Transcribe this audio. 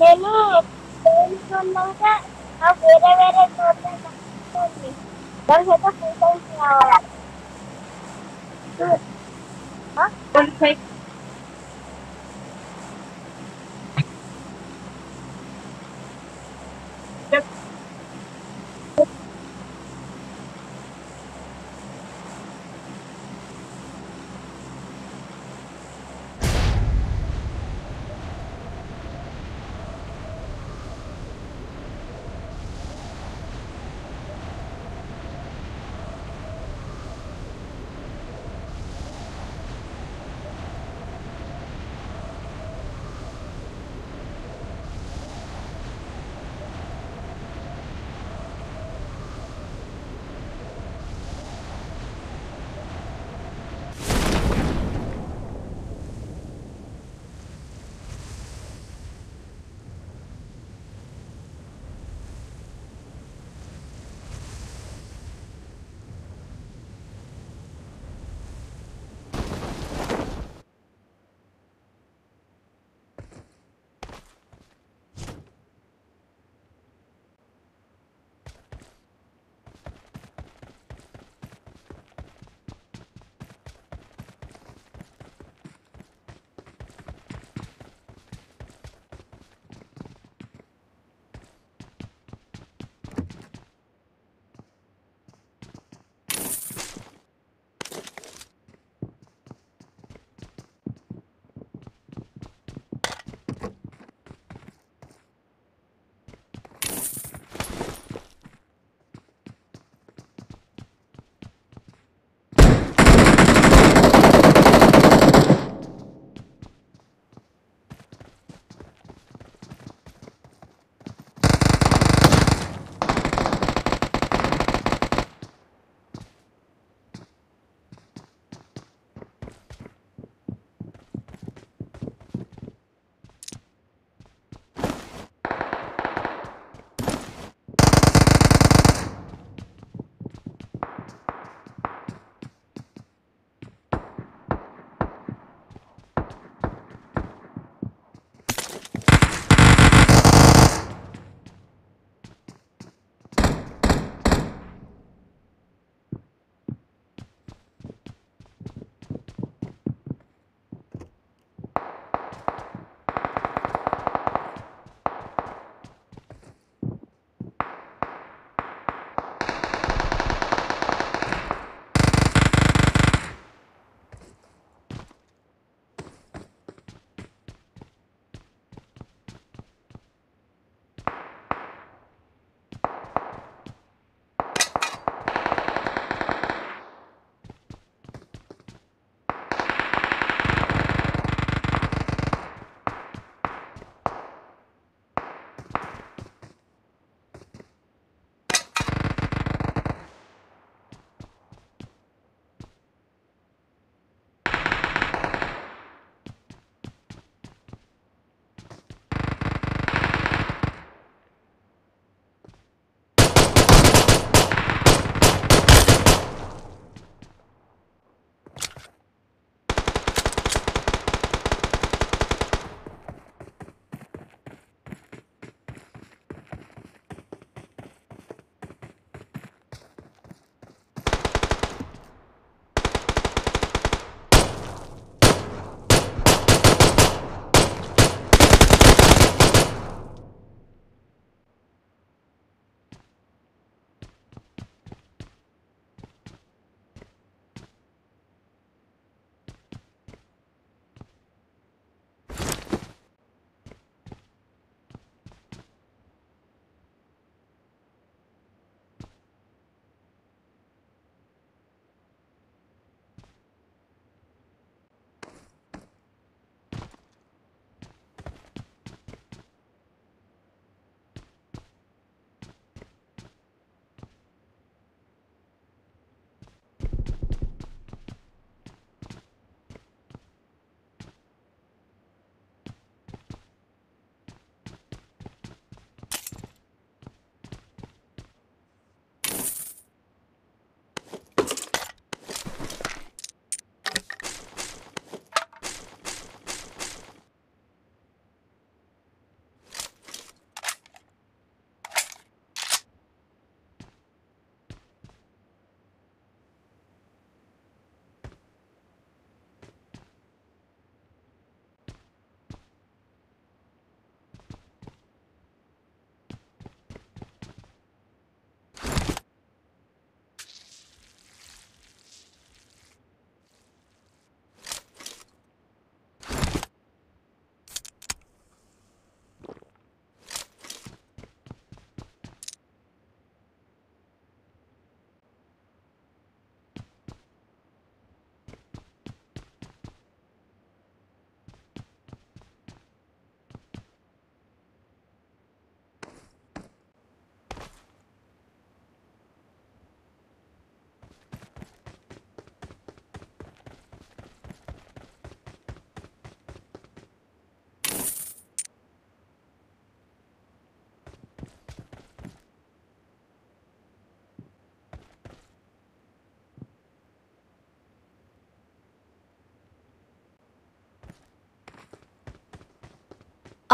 నేను తెలుసుకున్నాక నాకు వేరే వేరే చోట్ల నచ్చుతుంది దానికి అయితే ఫుల్ టైమ్స్ కావాలి